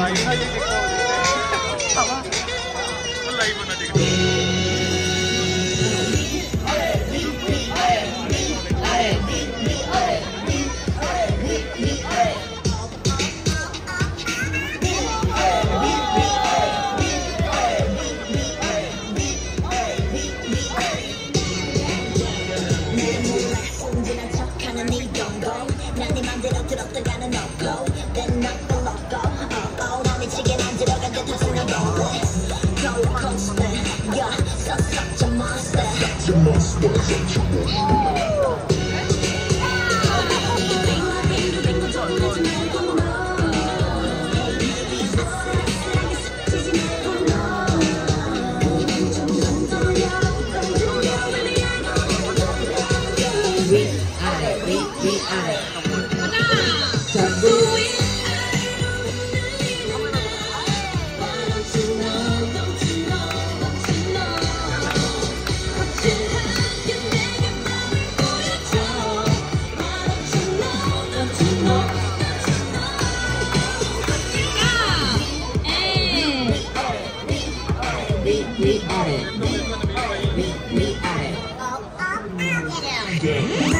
Live ਨਾ ਜੇ ਦੇਖੋ ਹਵਾ ਲਾਈਵ ਨਾ your most worth. day.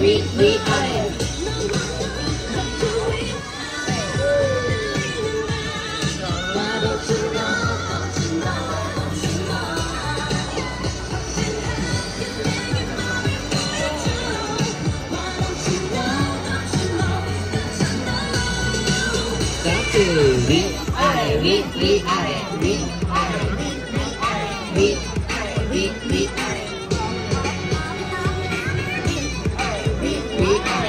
we, we are. We are we, are we are. week.